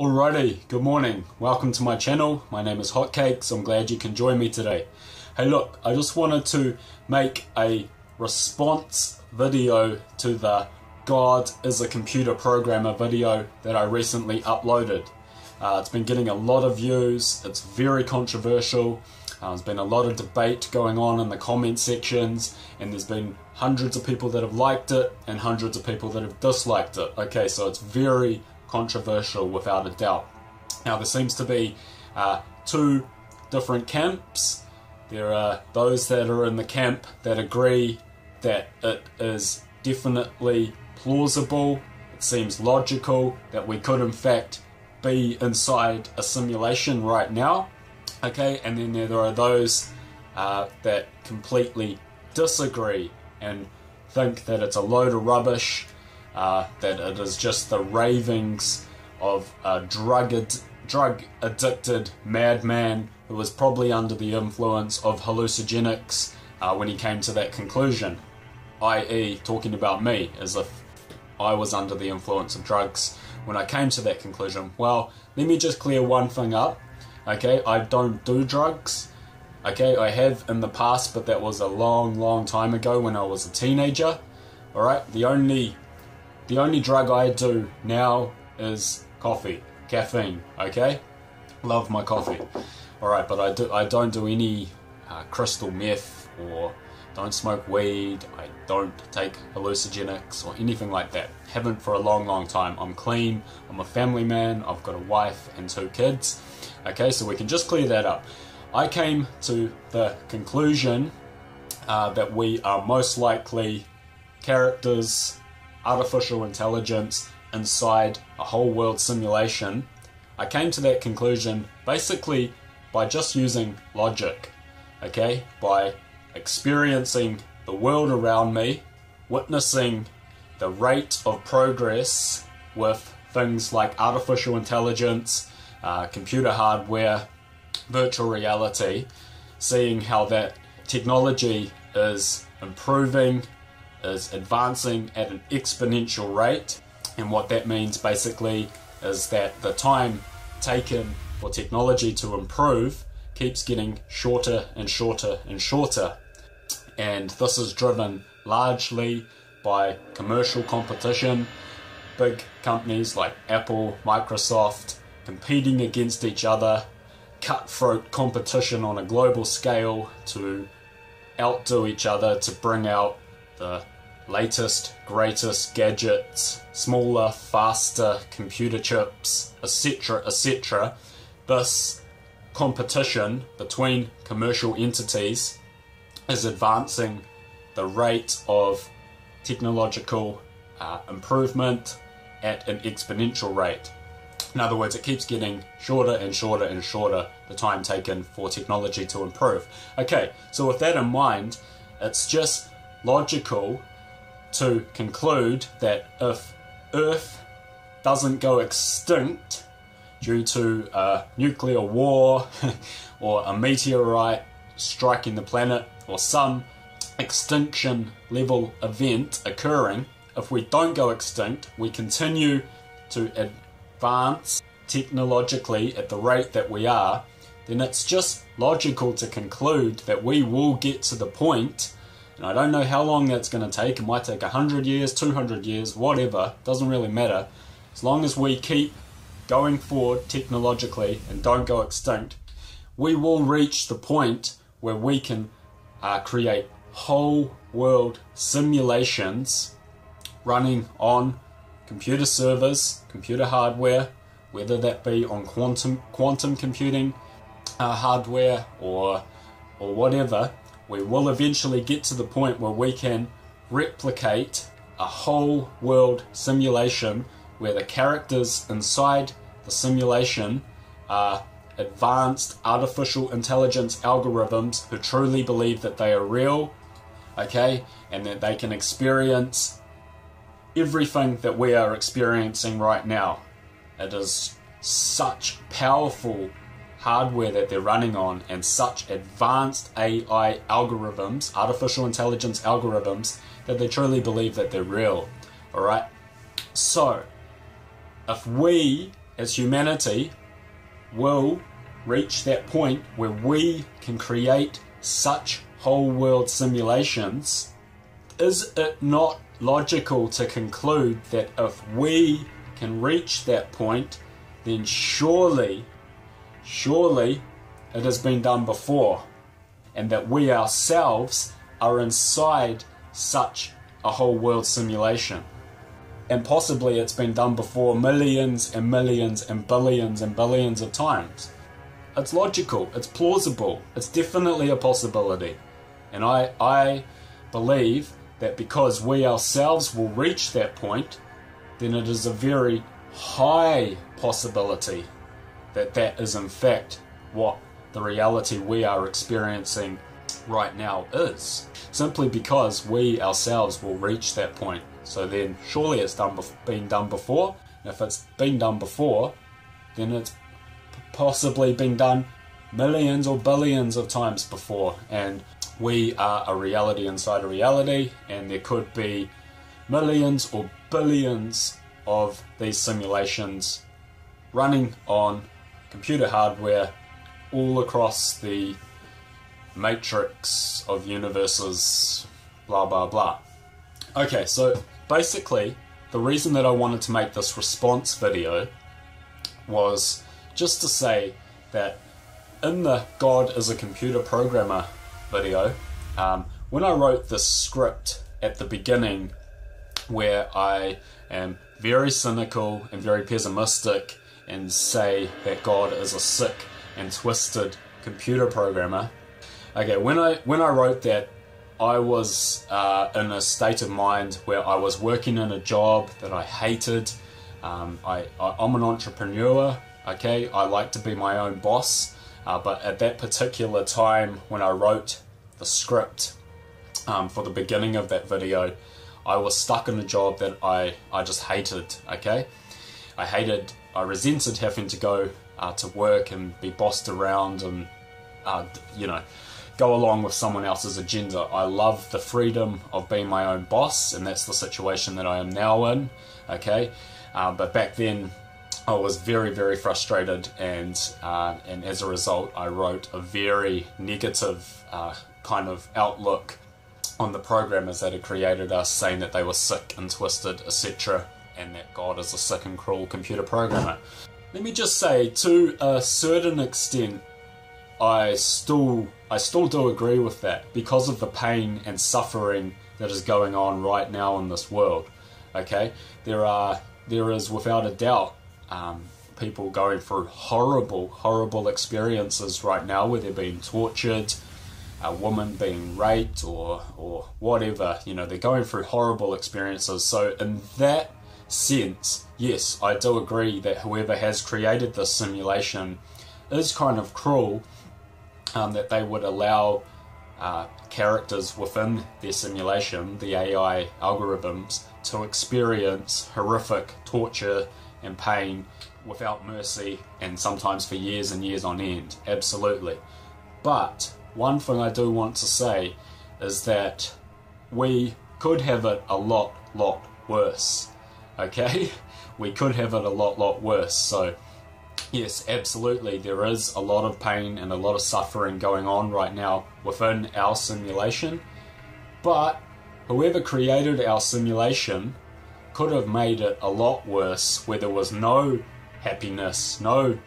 Alrighty, good morning. Welcome to my channel. My name is Hotcakes. I'm glad you can join me today. Hey look, I just wanted to make a response video to the God is a computer programmer video that I recently uploaded. Uh, it's been getting a lot of views, it's very controversial, uh, there's been a lot of debate going on in the comment sections, and there's been hundreds of people that have liked it and hundreds of people that have disliked it. Okay, so it's very controversial without a doubt. Now, there seems to be uh, two different camps. There are those that are in the camp that agree that it is definitely plausible, it seems logical that we could, in fact, be inside a simulation right now. Okay, and then there are those uh, that completely disagree and think that it's a load of rubbish uh, that it is just the ravings of a drug, drug addicted madman who was probably under the influence of hallucinogenics uh, when he came to that conclusion, i.e., talking about me as if I was under the influence of drugs when I came to that conclusion. Well, let me just clear one thing up. Okay, I don't do drugs. Okay, I have in the past, but that was a long, long time ago when I was a teenager. Alright, the only the only drug I do now is coffee, caffeine. Okay, love my coffee. All right, but I do I don't do any uh, crystal meth or don't smoke weed. I don't take hallucinogenics or anything like that. Haven't for a long, long time. I'm clean. I'm a family man. I've got a wife and two kids. Okay, so we can just clear that up. I came to the conclusion uh, that we are most likely characters artificial intelligence inside a whole world simulation, I came to that conclusion basically by just using logic, okay? By experiencing the world around me, witnessing the rate of progress with things like artificial intelligence, uh, computer hardware, virtual reality, seeing how that technology is improving is advancing at an exponential rate. And what that means basically is that the time taken for technology to improve keeps getting shorter and shorter and shorter. And this is driven largely by commercial competition, big companies like Apple, Microsoft competing against each other, cutthroat competition on a global scale to outdo each other to bring out the latest, greatest gadgets, smaller, faster computer chips, etc., etc. This competition between commercial entities is advancing the rate of technological uh, improvement at an exponential rate. In other words, it keeps getting shorter and shorter and shorter the time taken for technology to improve. Okay, so with that in mind, it's just logical to conclude that if Earth doesn't go extinct due to a nuclear war or a meteorite striking the planet or some extinction level event occurring, if we don't go extinct, we continue to advance technologically at the rate that we are, then it's just logical to conclude that we will get to the point and I don't know how long that's going to take. It might take 100 years, 200 years, whatever. Doesn't really matter. As long as we keep going forward technologically and don't go extinct, we will reach the point where we can uh, create whole world simulations running on computer servers, computer hardware, whether that be on quantum quantum computing uh, hardware or or whatever, we will eventually get to the point where we can replicate a whole world simulation where the characters inside the simulation are advanced artificial intelligence algorithms who truly believe that they are real, okay, and that they can experience everything that we are experiencing right now. It is such powerful hardware that they're running on and such advanced AI algorithms, artificial intelligence algorithms, that they truly believe that they're real. Alright? So, if we as humanity, will reach that point where we can create such whole world simulations, is it not logical to conclude that if we can reach that point, then surely, surely it has been done before, and that we ourselves are inside such a whole world simulation. And possibly it's been done before millions and millions and billions and billions of times. It's logical, it's plausible, it's definitely a possibility. And I, I believe that because we ourselves will reach that point, then it is a very high possibility that that is in fact what the reality we are experiencing right now is. Simply because we ourselves will reach that point. So then, surely it's done been done before. And if it's been done before, then it's possibly been done millions or billions of times before. And we are a reality inside a reality, and there could be millions or billions of these simulations running on computer hardware all across the matrix of universes, blah blah blah. Okay, so basically, the reason that I wanted to make this response video was just to say that in the God is a computer programmer video, um, when I wrote this script at the beginning, where I am very cynical and very pessimistic and say that God is a sick and twisted computer programmer. Okay, when I when I wrote that, I was uh, in a state of mind where I was working in a job that I hated. Um, I, I am an entrepreneur. Okay, I like to be my own boss. Uh, but at that particular time, when I wrote the script um, for the beginning of that video, I was stuck in a job that I, I just hated, okay? I hated, I resented having to go uh, to work and be bossed around and, uh, you know, go along with someone else's agenda. I love the freedom of being my own boss, and that's the situation that I am now in, okay? Uh, but back then, I was very, very frustrated, and uh, and as a result, I wrote a very negative uh, kind of outlook on the programmers that had created us, saying that they were sick and twisted, etc., and that God is a sick and cruel computer programmer. Let me just say, to a certain extent, I still I still do agree with that because of the pain and suffering that is going on right now in this world. Okay, there are there is without a doubt um, people going through horrible horrible experiences right now where they're being tortured, a woman being raped or or whatever. You know, they're going through horrible experiences. So in that sense, yes, I do agree that whoever has created this simulation is kind of cruel. Um, that they would allow uh, characters within their simulation, the AI algorithms, to experience horrific torture and pain without mercy and sometimes for years and years on end. Absolutely. But one thing I do want to say is that we could have it a lot, lot worse. Okay? We could have it a lot, lot worse. So, yes, absolutely, there is a lot of pain and a lot of suffering going on right now within our simulation. But whoever created our simulation could have made it a lot worse where there was no happiness, no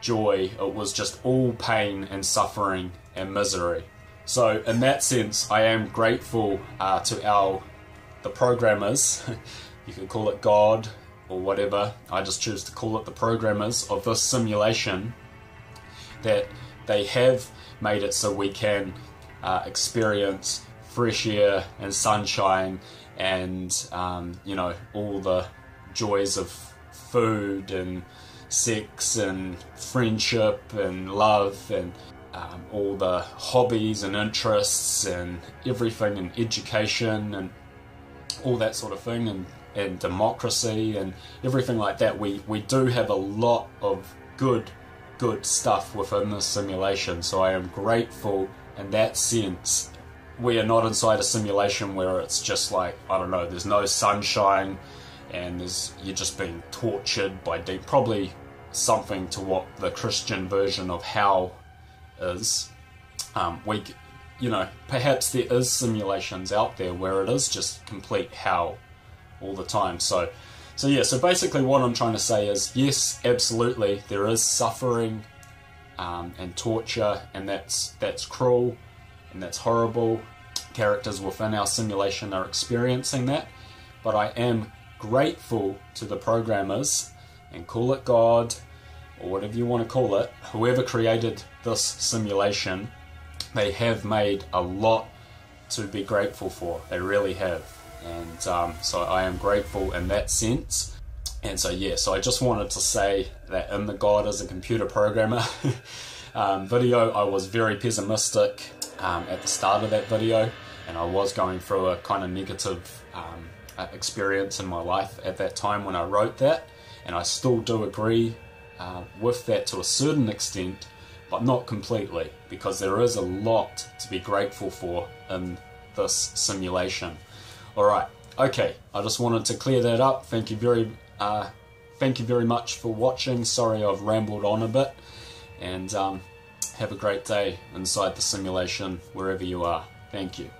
joy, it was just all pain and suffering and misery. So in that sense, I am grateful uh, to our the programmers. you could call it God or whatever. I just choose to call it the programmers of this simulation that they have made it so we can uh, experience fresh air and sunshine and um, you know all the joys of food and sex and friendship and love and um, all the hobbies and interests and everything and education and all that sort of thing and, and democracy and everything like that. We, we do have a lot of good, good stuff within this simulation. So I am grateful in that sense. We are not inside a simulation where it's just like, I don't know, there's no sunshine and there's, you're just being tortured by deep, probably something to what the Christian version of hell is. Um, we, you know, perhaps there is simulations out there where it is just complete hell all the time. So, so yeah. So basically, what I'm trying to say is, yes, absolutely, there is suffering um, and torture, and that's that's cruel and that's horrible. Characters within our simulation are experiencing that, but I am grateful to the programmers and call it God or whatever you want to call it, whoever created this simulation, they have made a lot to be grateful for. They really have. And um, so I am grateful in that sense. And so, yeah, so I just wanted to say that in the God as a computer programmer um, video, I was very pessimistic um, at the start of that video, and I was going through a kind of negative um, experience in my life at that time when I wrote that, and I still do agree uh, with that to a certain extent, but not completely, because there is a lot to be grateful for in this simulation. Alright, okay, I just wanted to clear that up. Thank you very uh, thank you very much for watching. Sorry I've rambled on a bit. And um, have a great day inside the simulation, wherever you are. Thank you.